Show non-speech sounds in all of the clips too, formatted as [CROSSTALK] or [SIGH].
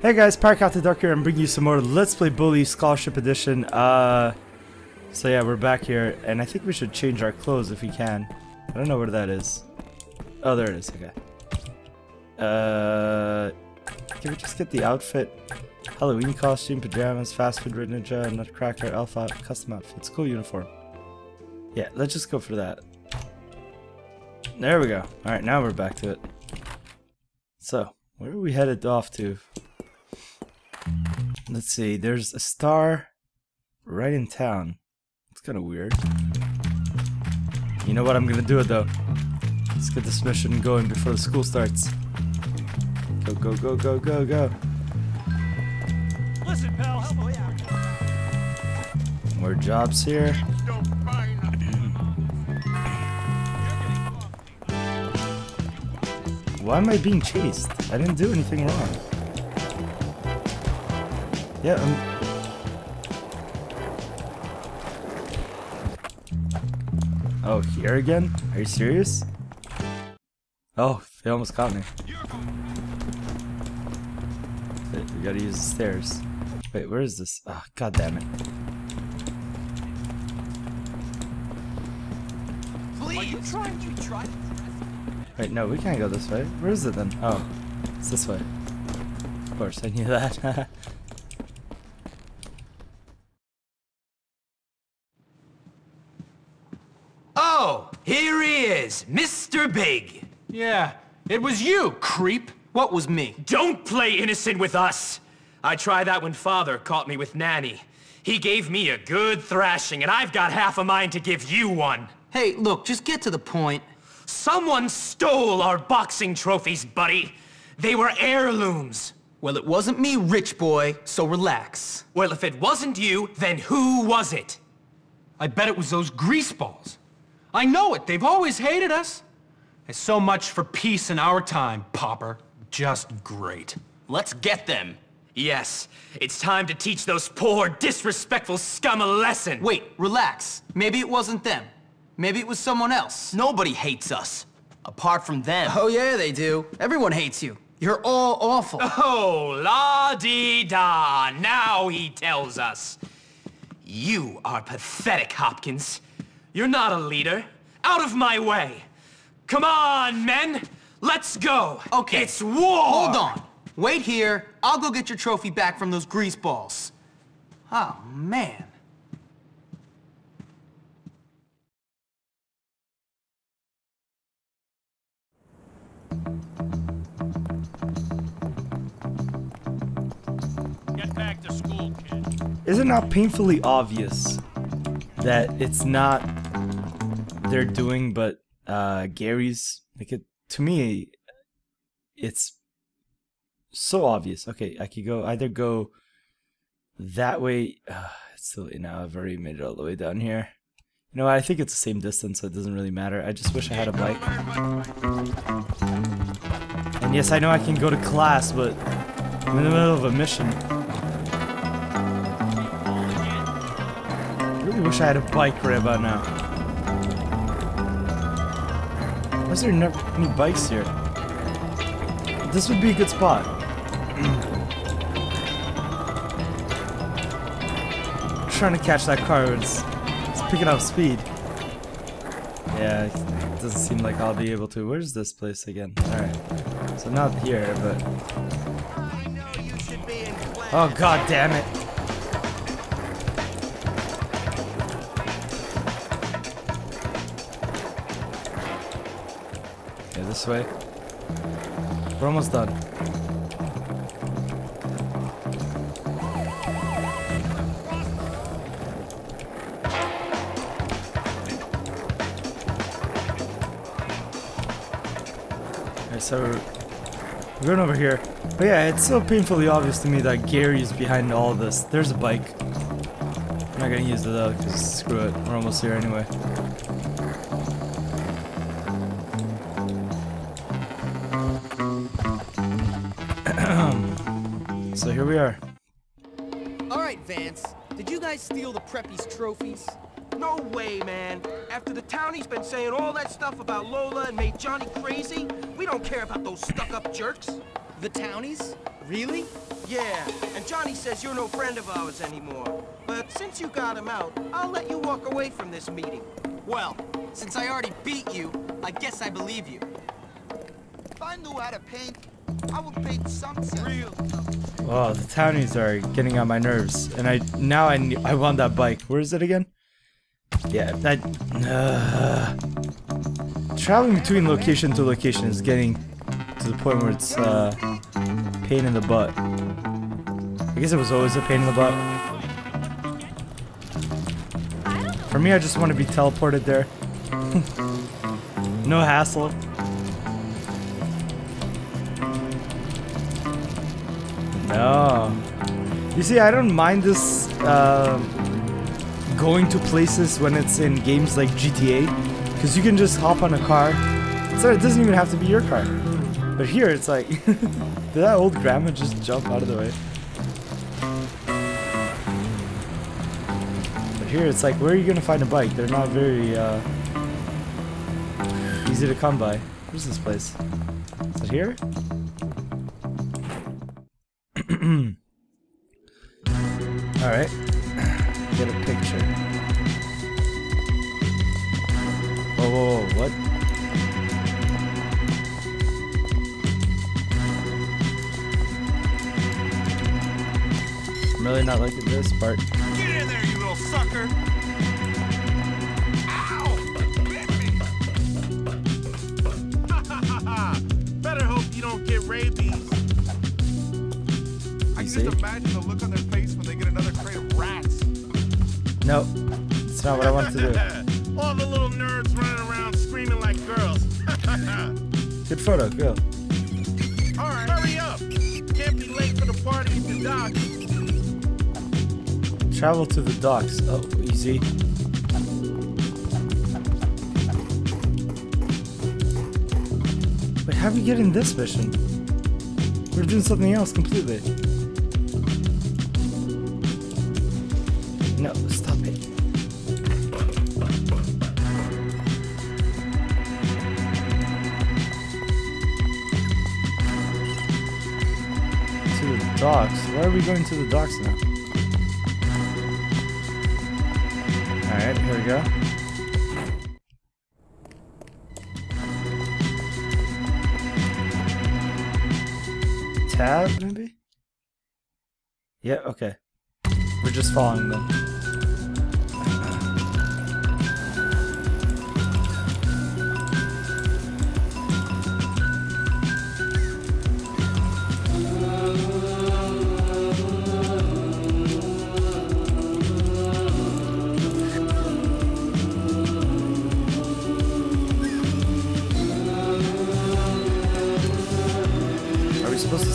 Hey guys, Pirate Captain Dark here and bring you some more Let's Play Bully Scholarship Edition. Uh, so yeah, we're back here, and I think we should change our clothes if we can. I don't know where that is. Oh, there it is. Okay. Uh, can we just get the outfit? Halloween costume, pajamas, fast food ninja, nutcracker, alpha, custom outfits, cool uniform. Yeah, let's just go for that. There we go. Alright, now we're back to it. So, where are we headed off to? Let's see, there's a star right in town. It's kind of weird. You know what, I'm gonna do it though. Let's get this mission going before the school starts. Go, go, go, go, go, go. Listen, pal, help me out. More jobs here. Why am I being chased? I didn't do anything wrong. Yeah, I'm... Oh, here again? Are you serious? Oh, they almost caught me. Wait, we gotta use the stairs. Wait, where is this? Ah, oh, god damn it. Are you trying to try to Wait, no, we can't go this way. Where is it then? Oh, it's this way. Of course, I knew that. [LAUGHS] oh, here he is, Mr. Big. Yeah, it was you, creep. What was me? Don't play innocent with us! I tried that when father caught me with Nanny. He gave me a good thrashing, and I've got half a mind to give you one. Hey, look, just get to the point. Someone stole our boxing trophies, buddy. They were heirlooms. Well, it wasn't me, rich boy, so relax. Well, if it wasn't you, then who was it? I bet it was those greaseballs. I know it, they've always hated us. There's so much for peace in our time, Popper. Just great. Let's get them. Yes, it's time to teach those poor, disrespectful scum a lesson. Wait, relax. Maybe it wasn't them. Maybe it was someone else. Nobody hates us. Apart from them. Oh yeah, they do. Everyone hates you. You're all awful. [LAUGHS] Oh, la-dee-da. Now he tells us. You are pathetic, Hopkins. You're not a leader. Out of my way. Come on, men. Let's go. Okay. It's war. Hold on. Wait here. I'll go get your trophy back from those greaseballs. Oh, man. Get back to school, kid. Is it not painfully obvious that it's not their doing, but uh, Gary's? Like it to me, it's so obvious. Okay, I could go either go that way. Uh, [SIGHS] it's still, you know, I've already made it all the way down here. You know, I think it's the same distance, so it doesn't really matter. I just wish I had a bike. And yes, I know I can go to class, but I'm in the middle of a mission. I really wish I had a bike right about now. Is there never any bikes here? This would be a good spot. [CLEARS THROAT] trying to catch that car, it's, it's picking up speed. Yeah, it doesn't seem like I'll be able to. Where's this place again? Alright. So not here, but... Oh god damn it! Way. We're almost done. Okay, so we're going over here. But yeah, it's so painfully obvious to me that Gary's behind all this. There's a bike. I'm not gonna use it though, because screw it. We're almost here anyway. Here we are. All right, Vance. Did you guys steal the Preppy's trophies? No way, man. After the townie's been saying all that stuff about Lola and made Johnny crazy, we don't care about those stuck-up jerks. The Townies? Really? Yeah, and Johnny says you're no friend of ours anymore. But since you got him out, I'll let you walk away from this meeting. Well, since I already beat you, I guess I believe you. If I knew how to paint, Oh, the townies are getting on my nerves, and I now I I want that bike. Where is it again? Yeah, that. Uh, traveling between location to location is getting to the point where it's uh, pain in the butt. I guess it was always a pain in the butt. For me, I just want to be teleported there. [LAUGHS] no hassle. No. You see, I don't mind this uh, going to places when it's in games like GTA, because you can just hop on a car. So it doesn't even have to be your car. But here, it's like, did [LAUGHS] that old grandma just jump out of the way? But here, it's like, where are you gonna find a bike? They're not very uh, easy to come by. Where's this place? Is it here? Mm. Alright. Get a picture. Whoa, whoa, whoa, what? I'm really not liking this part. Get in there, you little sucker! Ow! [LAUGHS] Better hope you don't get rabies. Rats. Nope. It's not what I wanted to do. [LAUGHS] All the little nerds running around screaming like girls. [LAUGHS] Good photo, girl. All right, hurry up. Can't be late for the party at the dock. Travel to the docks. Oh, easy. Wait, how are we getting this mission? We're doing something else completely. Docks. Why are we going to the docks now? Alright, here we go. Tab, maybe? Yeah, okay. We're just following them.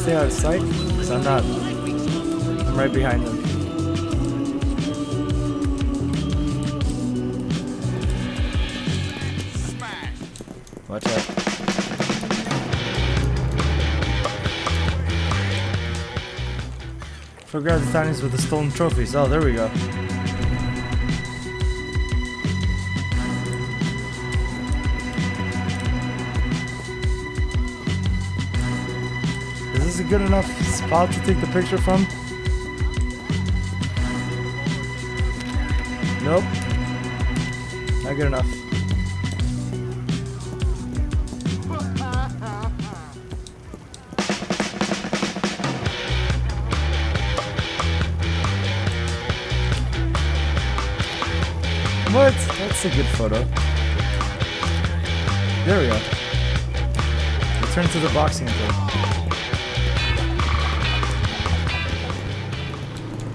Stay out of sight? Because I'm not. I'm right behind them. Watch out. Photograph the townies with the stolen trophies. Oh, there we go. Good enough spot to take the picture from? Nope. Not good enough. What? That's a good photo. There we go. Return to the boxing field.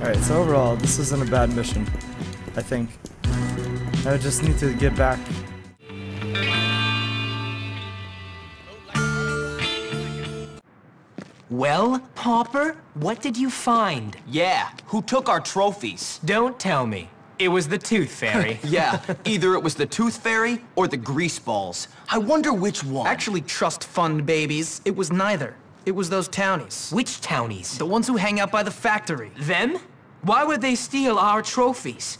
Alright, so overall, this isn't a bad mission. I think. I just need to get back. Well, Popper, what did you find? Yeah, who took our trophies? Don't tell me. It was the Tooth Fairy. [LAUGHS] Yeah, either it was the Tooth Fairy or the Grease Balls. I wonder which one. Actually, trust fund babies. It was neither. It was those townies. Which townies? The ones who hang out by the factory. Them? Why would they steal our trophies?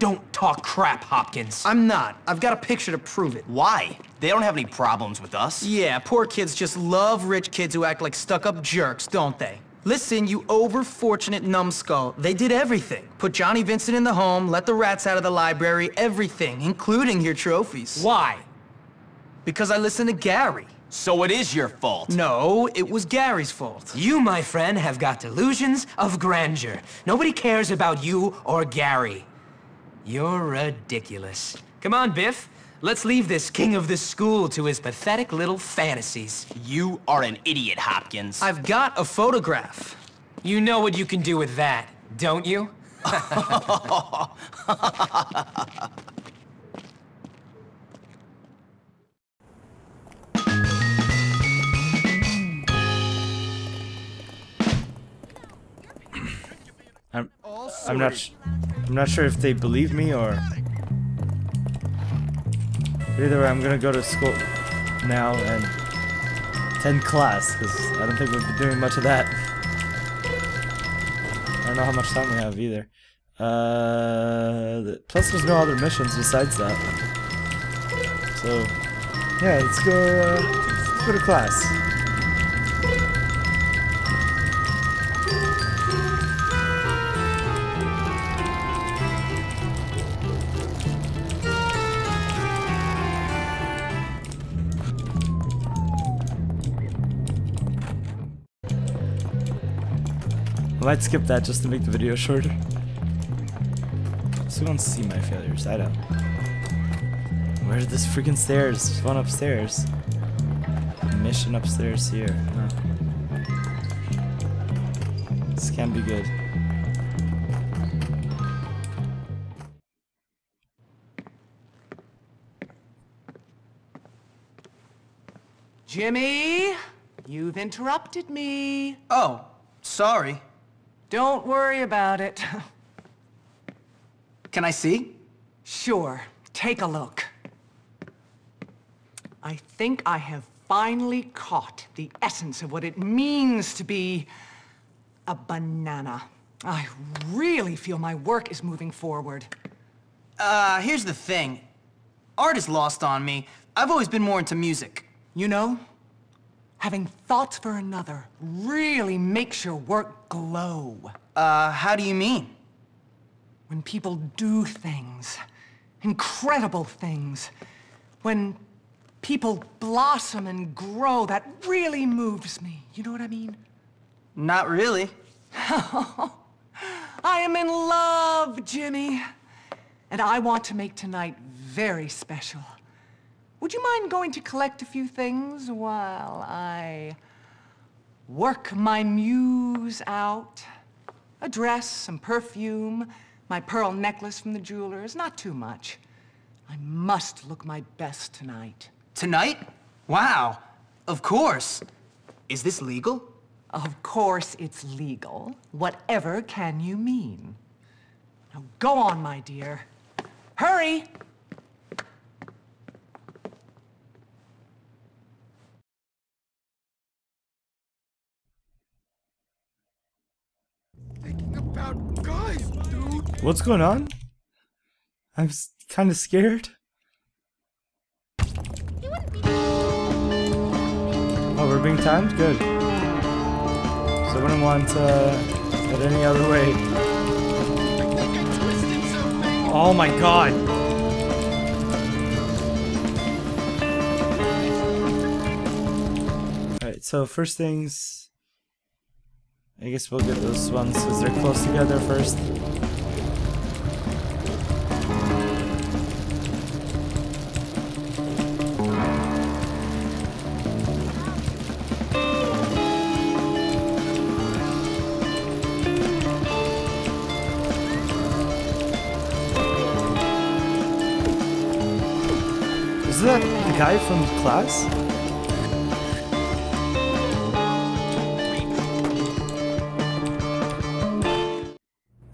Don't talk crap, Hopkins. I'm not. I've got a picture to prove it. Why? They don't have any problems with us. Yeah, poor kids just love rich kids who act like stuck-up jerks, don't they? Listen, you over-fortunate numbskull. They did everything. Put Johnny Vincent in the home, let the rats out of the library, everything, including your trophies. Why? Because I listened to Gary. So it is your fault. No, it was Gary's fault. You, my friend, have got delusions of grandeur. Nobody cares about you or Gary. You're ridiculous. Come on, Biff. Let's leave this king of the school to his pathetic little fantasies. You are an idiot, Hopkins. I've got a photograph. You know what you can do with that, don't you? [LAUGHS] [LAUGHS] I'm, I'm not. sh- I'm not sure if they believe me or. Either way, I'm gonna go to school now and attend class because I don't think we'll be doing much of that. I don't know how much time we have either. Uh, plus there's no other missions besides that. So, yeah, let's go. Uh, let's go to class. I might skip that just to make the video shorter. So you don't see my failures, I don't. Where's this freaking stairs? There's one upstairs. Mission upstairs here. Huh. This can't be good. Jimmy, you've interrupted me. Oh, sorry. Don't worry about it. [LAUGHS] Can I see? Sure, take a look. I think I have finally caught the essence of what it means to be a banana. I really feel my work is moving forward. Uh, here's the thing. Art is lost on me. I've always been more into music. You know, having thoughts for another really makes your work glow. Uh, how do you mean? When people do things, incredible things, when people blossom and grow, that really moves me. You know what I mean? Not really. [LAUGHS] I am in love, Jimmy. And I want to make tonight very special. Would you mind going to collect a few things while I work my muse out? A dress, some perfume, my pearl necklace from the jeweler's, not too much. I must look my best tonight. Tonight? Wow. Of course. Is this legal? Of course it's legal. Whatever can you mean? Now go on, my dear. Hurry! Thinking about guys, dude. What's going on? I'm kind of scared. Oh, we're being timed? Good. So I wouldn't want uh, it any other way. Oh my god! Alright, so first things... I guess we'll get those ones because they're close together first. Guy from class?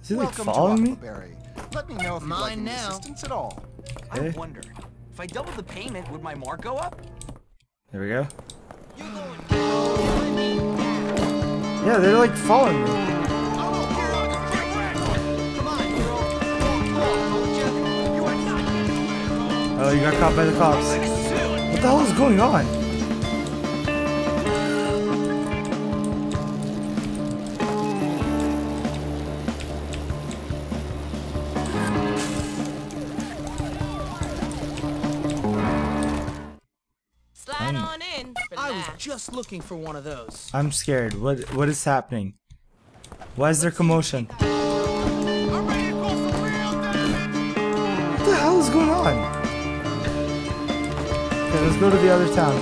Is he like following me? Let me know if you'd Mine like any now. assistance at all. Okay. I wonder, if I double the payment, would my mark go up? There we go. Yeah, they're like following me. Oh, you got caught by the cops. What the hell is going on? Slide on in. I was just looking for one of those. I'm scared. What what is happening? Why is there commotion? Okay, let's go to the other town.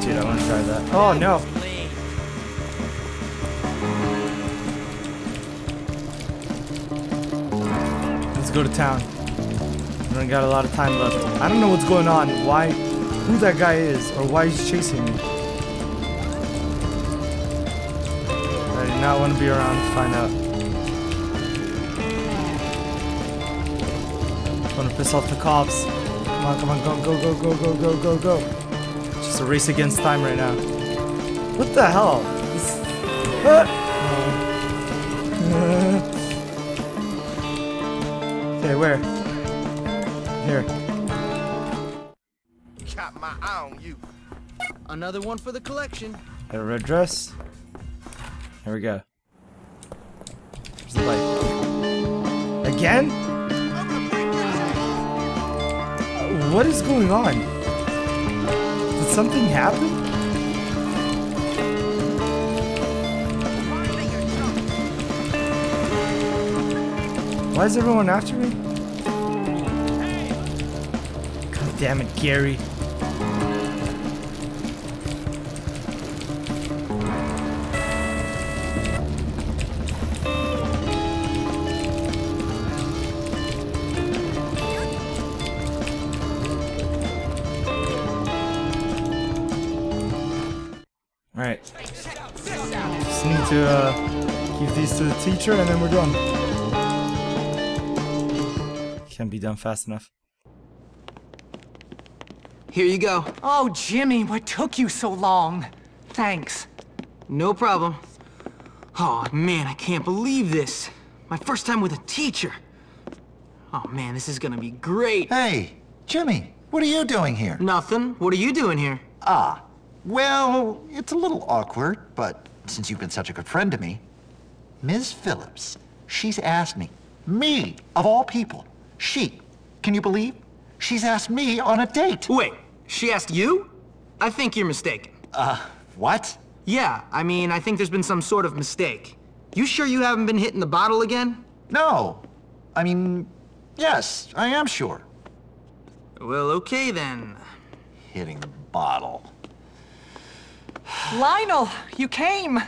Dude, I want to try that. Oh no! Let's go to town. We got a lot of time left. I don't know what's going on. Why, who that guy is, or why he's chasing me. Not want to be around to find out. want to piss off the cops. Come on, come on, go, go, go, go, go, go, go, go. Just a race against time right now. What the hell? This- Ah! Okay, where? Here. Got my eye on you. Another one for the collection. Got a red dress. Here we go. There's the light. Again? What is going on? Did something happen? Why is everyone after me? God damn it, Gary. Alright. Just need to uh, give these to the teacher and then we're done. Can't be done fast enough. Here you go. Oh, Jimmy, what took you so long? Thanks. No problem. Oh, man, I can't believe this. My first time with a teacher. Oh, man, this is gonna be great. Hey, Jimmy, what are you doing here? Nothing. What are you doing here? Ah, well, it's a little awkward, but since you've been such a good friend to me, Ms. Phillips, she's asked me, me, of all people, she, can you believe? She's asked me on a date. Wait, she asked you? I think you're mistaken. Uh, what? Yeah, I mean, I think there's been some sort of mistake. You sure you haven't been hitting the bottle again? No. I mean, yes, I am sure. Well, okay then. Hitting the bottle. Lionel, you came.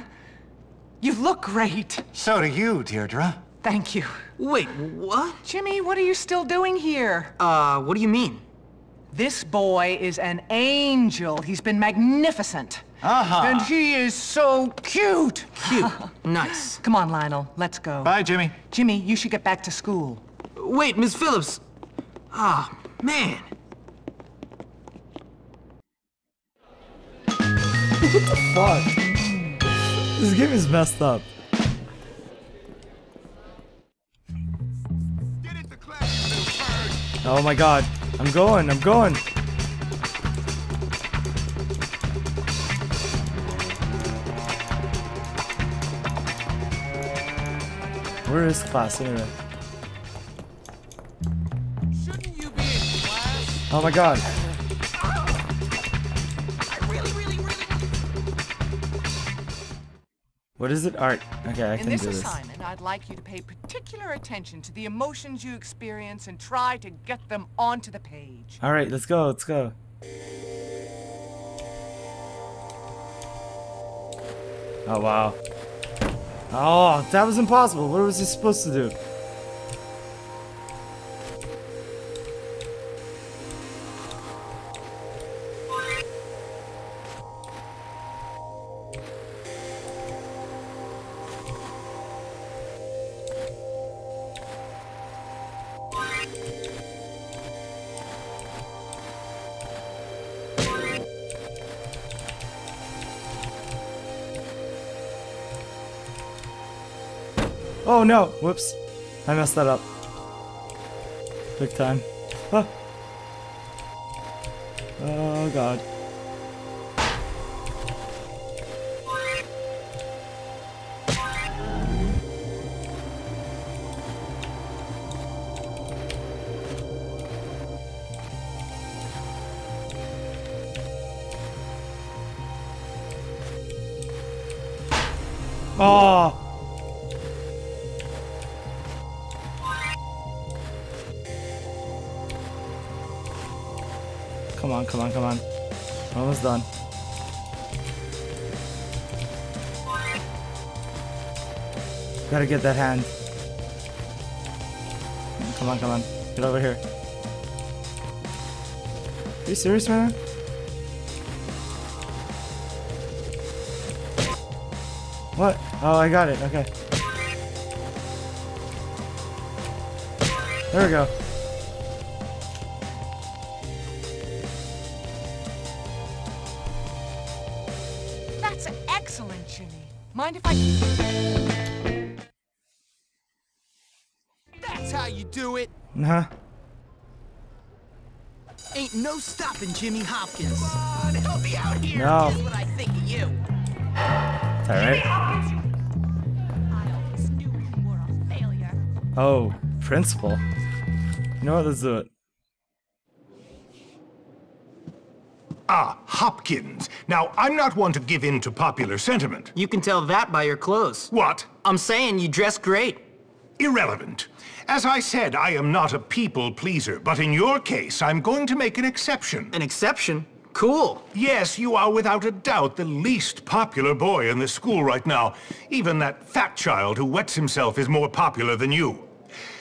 You look great. So do you, Deirdre. Thank you. Wait, what? Jimmy, what are you still doing here? Uh, what do you mean? This boy is an angel. He's been magnificent. Uh-huh. And he is so cute. Cute. [GASPS] nice. Come on, Lionel, let's go. Bye, Jimmy. Jimmy, you should get back to school. Wait, Miss Phillips. Ah, man. What the fuck. This game is messed up. Oh my god. I'm going, I'm going. Where is class anyway? Class? Oh my god. What is it? Art. Okay, I In can this do this. assignment, I'd like you to pay particular attention to the emotions you experience and try to get them onto the page. Alright, let's go, let's go. Oh wow. Oh, that was impossible. What was he supposed to do? Oh no! Whoops. I messed that up. Big time. Oh god. Oh! Come on, come on, on. Almost done. Gotta get that hand. Come on, come on. Get over here. Are you serious, man? What? Oh, I got it. Okay. There we go. I... That's how you do it. Huh? Ain't no stopping Jimmy Hopkins. Come on, help me out here. No. Here's what I think of you. It's alright. Oh, principal. You know what? Let's do it. Ah, Hopkins. Now, I'm not one to give in to popular sentiment. You can tell that by your clothes. What? I'm saying you dress great. Irrelevant. As I said, I am not a people pleaser, but in your case, I'm going to make an exception. An exception? Cool. Yes, you are without a doubt the least popular boy in this school right now. Even that fat child who wets himself is more popular than you.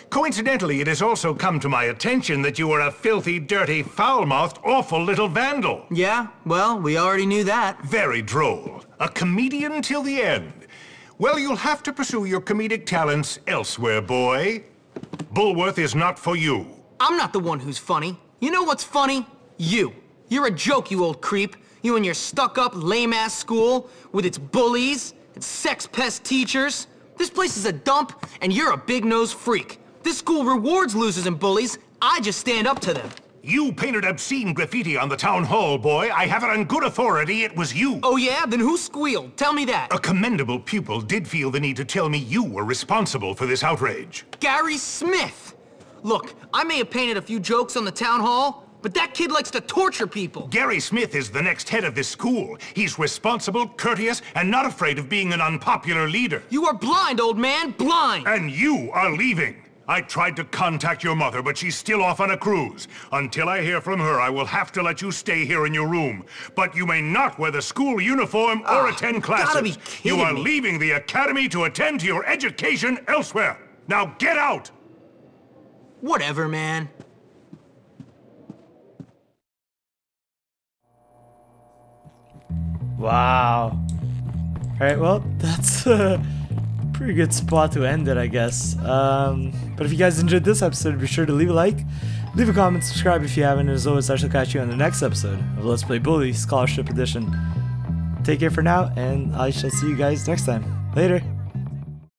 Coincidentally, it has also come to my attention that you are a filthy, dirty, foul-mouthed, awful little vandal. Yeah, well, we already knew that. Very droll. A comedian till the end. Well, you'll have to pursue your comedic talents elsewhere, boy. Bullworth is not for you. I'm not the one who's funny. You know what's funny? You. You're a joke, you old creep. You and your stuck-up, lame-ass school with its bullies, its sex-pest teachers. This place is a dump, and you're a big-nosed freak. This school rewards losers and bullies. I just stand up to them. You painted obscene graffiti on the town hall, boy. I have it on good authority it was you. Oh yeah? Then who squealed? Tell me that. A commendable pupil did feel the need to tell me you were responsible for this outrage. Gary Smith! Look, I may have painted a few jokes on the town hall, but that kid likes to torture people. Gary Smith is the next head of this school. He's responsible, courteous, and not afraid of being an unpopular leader. You are blind, old man, blind! And you are leaving. I tried to contact your mother, but she's still off on a cruise. Until I hear from her, I will have to let you stay here in your room. But you may not wear the school uniform or Ah, attend you classes. gotta be you are me. leaving the academy to attend to your education elsewhere. Now get out! Whatever, man. Wow. Alright, well, [LAUGHS] that's a pretty good spot to end it, I guess. Um, but if you guys enjoyed this episode, be sure to leave a like, leave a comment, subscribe if you haven't, and as always, I shall catch you on the next episode of Let's Play Bully Scholarship Edition. Take care for now, and I shall see you guys next time. Later.